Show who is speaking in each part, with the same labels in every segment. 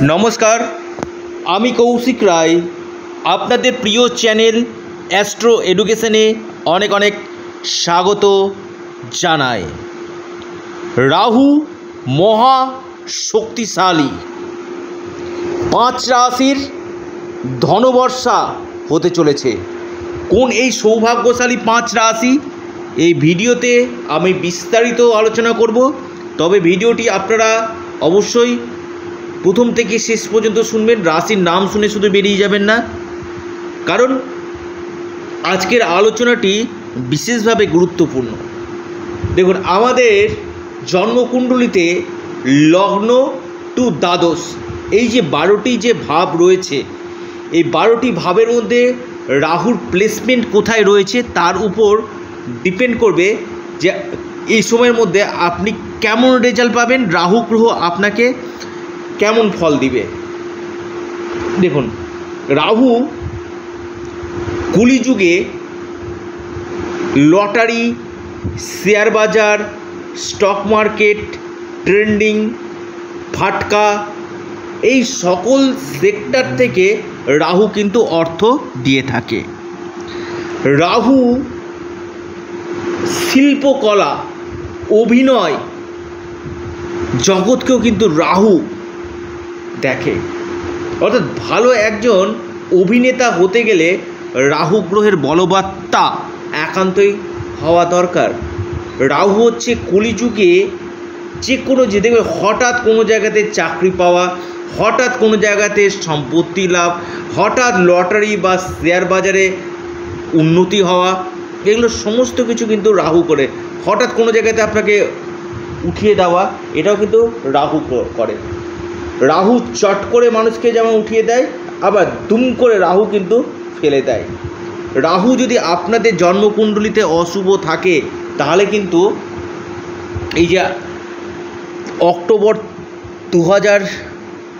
Speaker 1: নমস্কার, আমি কৌশিক রায়। আপনাদের প্রিয় চ্যানেল অ্যাস্ট্রো এডুকেশনে অনেক অনেক স্বাগত জানাই। রাহু মহা শক্তিশালী। পাঁচ রাশির ধনবর্ষা হতে চলেছে। কোন এই সৌভাগ্যশালী পাঁচ রাশি? এই ভিডিওতে আমি বিস্তারিত আলোচনা করব। তবে ভিডিওটি আপনারা অবশ্যই প্রথম থেকে শেষ পর্যন্ত শুনবেন। রাশির নাম শুনে শুধু বেরিয়ে যাবেন না। কারণ আজকের আলোচনাটি বিশেষভাবে গুরুত্বপূর্ণ। দেখুন, আমাদের জন্মকুণ্ডলিতে লগ্ন টু দ্বাদশ, এই যে বারোটি যে ভাব রয়েছে, এই বারোটি ভাবের মধ্যে রাহুর প্লেসমেন্ট কোথায় রয়েছে তার উপর ডিপেন্ড করবে যে এই সময়ের মধ্যে আপনি কেমন রেজাল্ট পাবেন, রাহু গ্রহ আপনাকে কেমন ফল দিবে? দেখুন, রাহু কলিযুগে লটারি, শেয়ার বাজার স্টক মার্কেট ট্রেন্ডিং ফাটকা, এই সকল সেক্টর থেকে রাহু কিন্তু অর্থ দিয়ে থাকে। রাহু শিল্পকলা, অভিনয়, জগৎকেও কিন্তু রাহু দেখে। অর্থাৎ ভালো একজন অভিনেতা হতে গেলে রাহু গ্রহের বলবত্তা একান্তই হওয়া দরকার। রাহু হচ্ছে কলিযুগে যে কোনো যে, দেখবে হঠাৎ কোনো জায়গাতে চাকরি পাওয়া, হঠাৎ কোনো জায়গাতে সম্পত্তি লাভ, হঠাৎ লটারি বা শেয়ার বাজারে উন্নতি হওয়া, এগুলো সমস্ত কিছু কিন্তু রাহু করে। হঠাৎ কোনো জায়গাতে আপনাকে উঠিয়ে দেওয়া, এটাও কিন্তু রাহু করে। রাহু চট করে মানুষকে যেমন উঠিয়ে দেয়, আবার দুম করে রাহু কিন্তু ফেলে দেয়। রাহু যদি আপনাদের জন্মকুণ্ডলিতে অশুভ থাকে, তাহলে কিন্তু এই যে অক্টোবর দু হাজার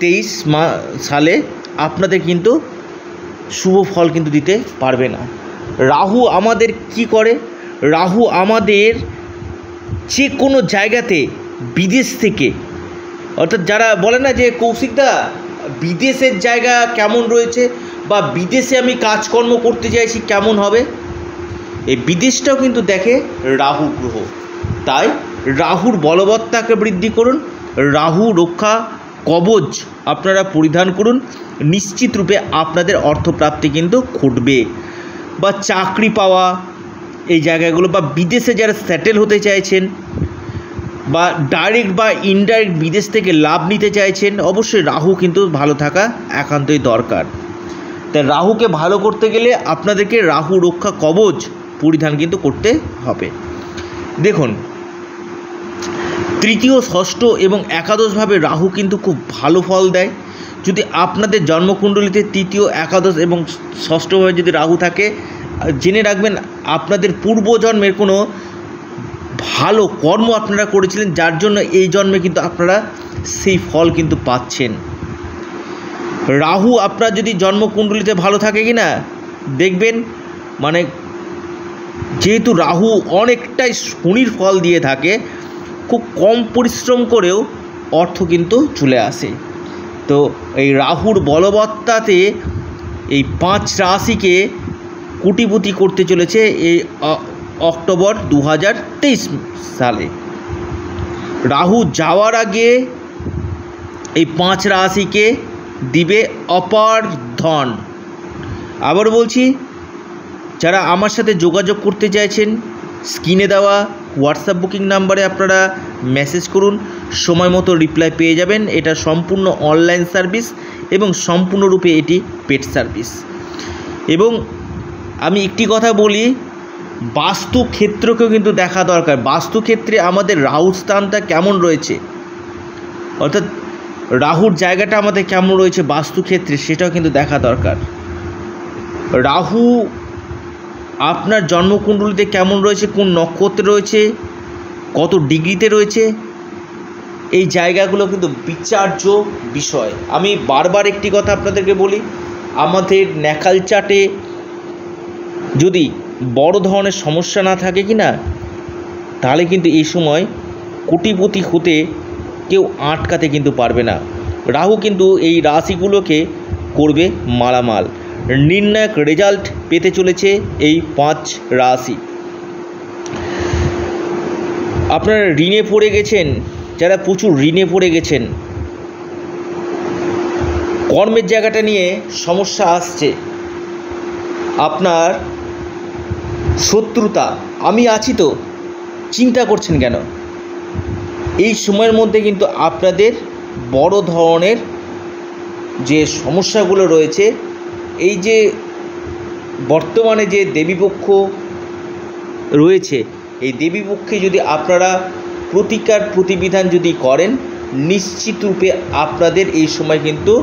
Speaker 1: তেইশ সালে আপনাদের কিন্তু শুভ ফল কিন্তু দিতে পারবে না। রাহু আমাদের কি করে? রাহু আমাদের যে কোনো জায়গাতে বিদেশ থেকে অর্থাৎ যারা বলে না যে কৌশিকদা, বিদেশের জায়গা কেমন রয়েছে বা বিদেশে আমি কাজকর্ম করতে চাইছি কেমন হবে? এই বিদেশটাও কিন্তু দেখে রাহু গ্রহ। তাই রাহুর বলবত্তাকে বৃদ্ধি করুন, রাহু রক্ষা কবচ আপনারা পরিধান করুন, নিশ্চিত রূপে আপনাদের অর্থপ্রাপ্তি কিন্তু ঘটবে। বা চাকরি পাওয়া এই জায়গাগুলো বা বিদেশে যারা সেটেল হতে চাইছেন বা ডাইরেক্ট বা ইনডাইরেক্ট বিদেশ থেকে লাভ নিতে চাইছেন, অবশ্যই রাহু কিন্তু ভালো থাকা একান্তই দরকার। তাই রাহুকে ভালো করতে গেলে আপনাদেরকে রাহু রক্ষা কবচ পরিধান কিন্তু করতে হবে। দেখুন, তৃতীয়, ষষ্ঠ এবং একাদশভাবে রাহু কিন্তু খুব ভালো ফল দেয়। যদি আপনাদের জন্মকুণ্ডলিতে তৃতীয়, একাদশ এবং ষষ্ঠভাবে যদি রাহু থাকে জেনে রাখবেন, আপনাদের পূর্বজন্মের কোনো ভালো কর্ম আপনারা করেছিলেন, যার জন্য এই জন্মে কিন্তু আপনারা সেই ফল কিন্তু পাচ্ছেন। রাহু আপনার যদি জন্মকুণ্ডলিতে ভালো থাকে কি না, দেখবেন মানে যেহেতু রাহু অনেকটাই শনির ফল দিয়ে থাকে, খুব কম পরিশ্রম করেও অর্থ কিন্তু চলে আসে। তো এই রাহুর বলবত্তাতে এই পাঁচ রাশিকে কুটিপুতি করতে চলেছে, এই অক্টোবর দু হাজার তেইশ সালে। রাহু যাওয়ার আগে এই পাঁচ রাশিকে দিবে অপার ধন। আবার বলছি, যারা আমার সাথে যোগাযোগ করতে চাইছেন, স্ক্রিনে দেওয়া হোয়াটসঅ্যাপ বুকিং নাম্বারে আপনারা মেসেজ করুন, সময় মতো রিপ্লাই পেয়ে যাবেন। এটা সম্পূর্ণ অনলাইন সার্ভিস এবং সম্পূর্ণরূপে এটি পেড সার্ভিস। এবং আমি একটি কথা বলি বাস্তু ক্ষেত্রকেও কিন্তু দেখা দরকার। বাস্তু ক্ষেত্রে আমাদের রাহু স্থানটা কেমন রয়েছে? অর্থাৎ রাহুর জায়গাটা আমাদের কেমন রয়েছে বাস্তু ক্ষেত্রে সেটাও কিন্তু দেখা দরকার। রাহু, আপনার জন্মকুণ্ডলিতে কেমন রয়েছে? কোন নক্ষত্রে রয়েছে? কত ডিগ্রিতে রয়েছে? এই জায়গাগুলো কিন্তু বিচার্য বিষয়। আমি বারবার একটি কথা আপনাদেরকে বলি, আমাদের ন্যাকাল চাটে যদি বড় ধরনের সমস্যা না থাকে কি না, তাহলে কিন্তু এই সময় কোটিপতি হতে কেউ আটকাতে কিন্তু পারবে না। রাহু কিন্তু এই রাশিগুলোকে করবে মালামাল। নির্ণায়ক রেজাল্ট পেতে চলেছে এই পাঁচ রাশি। আপনারা ঋণে পড়ে গেছেন, যারা প্রচুর ঋণে পড়ে গেছেন, কর্মের জায়গাটা নিয়ে সমস্যা আসছে। আপনার শত্রুতা, আমি আছি তো। চিন্তা করছেন কেন? এই সময়ের মধ্যে কিন্তু আপনাদের বড় ধরনের যে সমস্যাগুলো রয়েছে, এই যে বর্তমানে যে দেবীপক্ষ রয়েছে, এই দেবীপক্ষে যদি আপনারা প্রতিকার প্রতিবিধান যদি করেন, নিশ্চিত রূপে আপনাদের এই সময় কিন্তু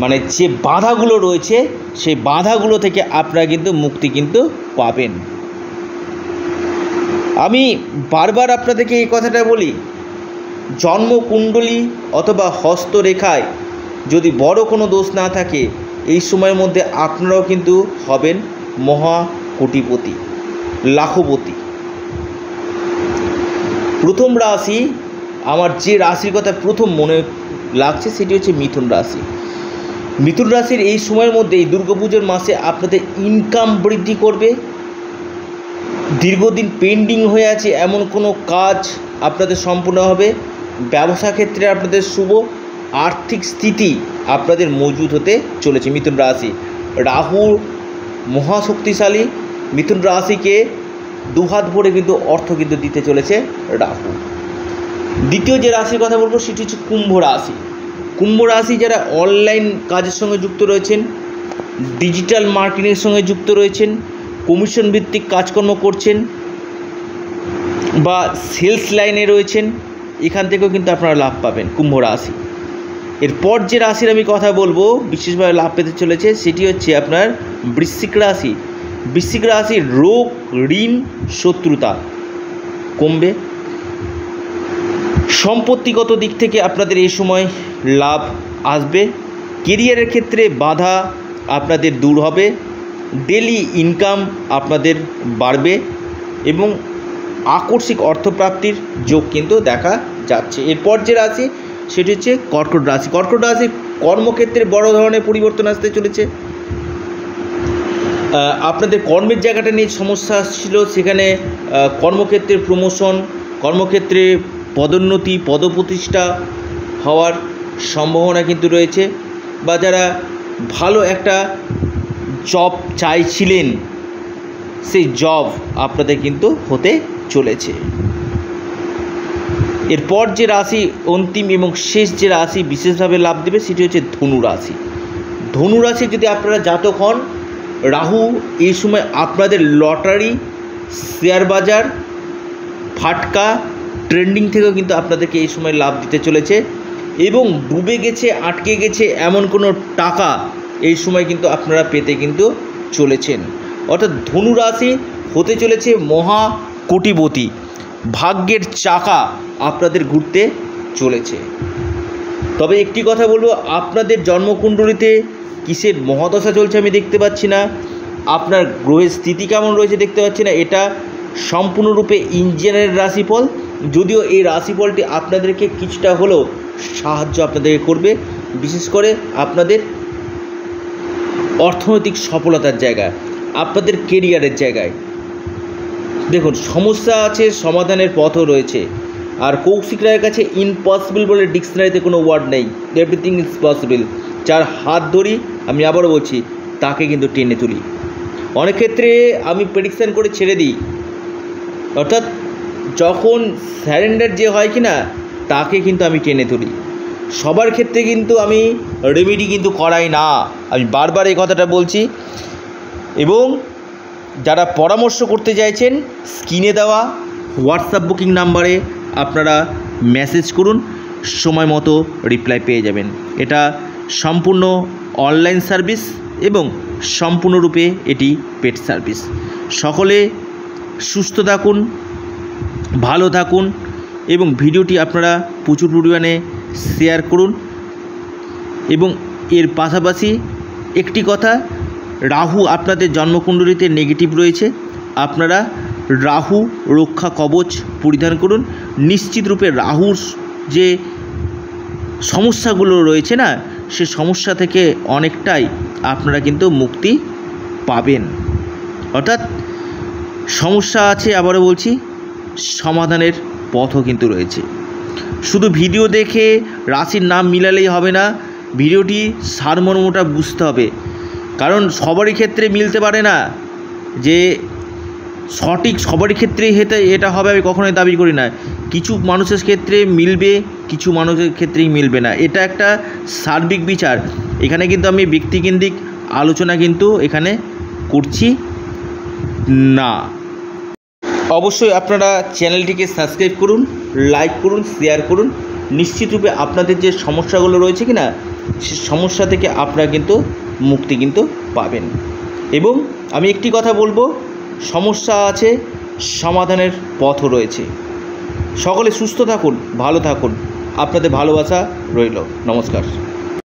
Speaker 1: মানে যে বাধাগুলো রয়েছে, সেই বাধাগুলো থেকে আপনারা কিন্তু মুক্তি কিন্তু পাবেন। আমি বারবার আপনাদেরকে এই কথাটা বলি, জন্মকুণ্ডলী অথবা হস্তরেখায় যদি বড় কোনো দোষ না থাকে, এই সময়ের মধ্যে আপনারাও কিন্তু হবেন মহা কোটিপতি লাখপতি। প্রথম রাশি, আমার যে রাশির কথা প্রথম মনে লাগছে, সেটি হচ্ছে মিথুন রাশি। মিথুন রাশির এই সময়ের মধ্যে এই দুর্গাপুজোর মাসে আপনাদের ইনকাম বৃদ্ধি করবে। দীর্ঘদিন পেন্ডিং হয়ে আছে এমন কোনো কাজ আপনাদের সম্পূর্ণ হবে। ব্যবসা ক্ষেত্রে আপনাদের শুভ, আর্থিক স্থিতি আপনাদের মজবুত হতে চলেছে মিথুন রাশি। রাহু মহাশক্তিশালী, মিথুন রাশিকে দুহাত ভরে কিন্তু অর্থ কিন্তু দিতে চলেছে রাহু। দ্বিতীয় যে রাশির কথা বলব সেটি হচ্ছে কুম্ভ রাশি। কুম্ভ রাশি যারা অনলাইন কাজের সঙ্গে যুক্ত রয়েছেন ডিজিটাল মার্কেটিংয়ের সঙ্গে যুক্ত রয়েছেন কমিশন ভিত্তিক কাজকর্ম করছেন বা সেলস লাইনে রয়েছেন, এখান থেকেও কিন্তু আপনারা লাভ পাবেন কুম্ভ রাশি। এরপর যে রাশির আমি কথা বলব, বিশেষভাবে লাভ পেতে চলেছে, সেটি হচ্ছে আপনার বৃশ্চিক রাশি। বৃশ্চিক রাশির রোগ, ঋণ, শত্রুতা কমবে। সম্পত্তিগত দিক থেকে আপনাদের এই সময় লাভ আসবে। কেরিয়ারের ক্ষেত্রে বাধা আপনাদের দূর হবে। ডেলি ইনকাম আপনাদের বাড়বে এবং আকস্মিক অর্থপ্রাপ্তির যোগ কিন্তু দেখা যাচ্ছে। এরপর যে রাশি, সেটি হচ্ছে কর্কট রাশি। কর্কট রাশি কর্মক্ষেত্রে বড় ধরনের পরিবর্তন আসতে চলেছে। আপনাদের কর্মের জায়গাটা নিয়ে সমস্যা ছিল। সেখানে কর্মক্ষেত্রে প্রমোশন কর্মক্ষেত্রে পদোন্নতি, পদপ্রতিষ্ঠা হওয়ার সম্ভাবনা কিন্তু রয়েছে বা যারা ভালো একটা জব চাইছিলেন, সেই জব আপনাদের কিন্তু হতে চলেছে। এরপর যে রাশি অন্তিম এবং শেষ যে রাশি বিশেষভাবে লাভ দেবে, সেটি হচ্ছে ধনু রাশি। ধনু রাশি যদি আপনারা জাতক হন, রাহু এই সময় আপনাদের লটারি শেয়ার বাজার, ফাটকা ট্রেন্ডিং থেকেও কিন্তু আপনাদেরকে এই সময় লাভ দিতে চলেছে। এবং ডুবে গেছে, আটকে গেছে এমন কোনো টাকা এই সময় কিন্তু আপনারা পেতে কিন্তু চলেছেন। অর্থাৎ ধনু রাশি হতে চলেছে মহা কোটিপতি। ভাগ্যের চাকা আপনাদের ঘুরতে চলেছে। তবে একটি কথা বলব, আপনাদের জন্মকুণ্ডলিতে কিসের মহাদশা চলছে আমি দেখতে পাচ্ছি না। আপনার গ্রহের স্থিতি কেমন রয়েছে দেখতে পাচ্ছি না। এটা সম্পূর্ণরূপে ইঞ্জিনিয়ারের রাশিফল। যদিও এই রাশিফলটি আপনাদেরকে কিছুটা হলেও সাহায্য আপনাদেরকে করবে, বিশেষ করে আপনাদের অর্থনৈতিক সফলতার জায়গায়, আপনাদের কেরিয়ারের জায়গায়। দেখুন, সমস্যা আছে, সমাধানের পথও রয়েছে। আর কৌশিক রায়ের কাছে ইম্পসিবল বলে ডিকশনারিতে কোনো ওয়ার্ড নেই। এভরিথিং ইজ পসিবল যার হাত ধরি, আমি আবারও বলছি, তাকে কিন্তু টেনে তুলি। অনেক ক্ষেত্রে আমি প্রেডিকশান করে ছেড়ে দিই। অর্থাৎ যখন স্যারেন্ডার যে হয় কি না তাকে কিন্তু আমি টেনে তুলি। সবার ক্ষেত্রে কিন্তু আমি রেমেডি কিন্তু করাই না। আমি বারবার এই কথাটা বলছি। এবং যারা পরামর্শ করতে চাইছেন, স্ক্রিনে দেওয়া হোয়াটসঅ্যাপ বুকিং নাম্বারে আপনারা মেসেজ করুন। সময় মতো রিপ্লাই পেয়ে যাবেন। এটা সম্পূর্ণ অনলাইন সার্ভিস এবং সম্পূর্ণরূপে এটি পেট সার্ভিস সকলে সুস্থ থাকুন। ভালো থাকুন এবং ভিডিওটি আপনারা প্রচুর পরিমাণে শেয়ার করুন। এবং এর পাশাপাশি একটি কথা, রাহু আপনাদের জন্মকুণ্ডলিতে নেগেটিভ রয়েছে। আপনারা রাহু রক্ষা কবচ পরিধান করুন। নিশ্চিত রূপে রাহুর যে সমস্যাগুলো রয়েছে না, সে সমস্যা থেকে অনেকটাই আপনারা কিন্তু মুক্তি পাবেন। অর্থাৎ সমস্যা আছে আবারও বলছি সমাধানের পথও কিন্তু রয়েছে। শুধু ভিডিও দেখে রাশির নাম মিলালেই হবে না, ভিডিওটি সারমর্মটা বুঝতে হবে। কারণ সবারই ক্ষেত্রে মিলতে পারে না যে সঠিক সবারই ক্ষেত্রেই হেতে এটা হবে আমি কখনোই দাবি করি না। কিছু মানুষের ক্ষেত্রে মিলবে, কিছু মানুষের ক্ষেত্রেই মিলবে না। এটা একটা সার্বিক বিচার। এখানে কিন্তু আমি ব্যক্তিকেন্দ্রিক আলোচনা কিন্তু এখানে করছি না। অবশ্যই আপনারা চ্যানেলটিকে সাবস্ক্রাইব করুন লাইক করুন শেয়ার করুন। নিশ্চিতরূপে আপনাদের যে সমস্যাগুলো রয়েছে কি না সে সমস্যা থেকে আপনারা কিন্তু মুক্তি কিন্তু পাবেন। এবং আমি একটি কথা বলব, সমস্যা আছে, সমাধানের পথও রয়েছে। সকলে সুস্থ থাকুন, ভালো থাকুন। আপনাদের ভালোবাসা রইল। নমস্কার।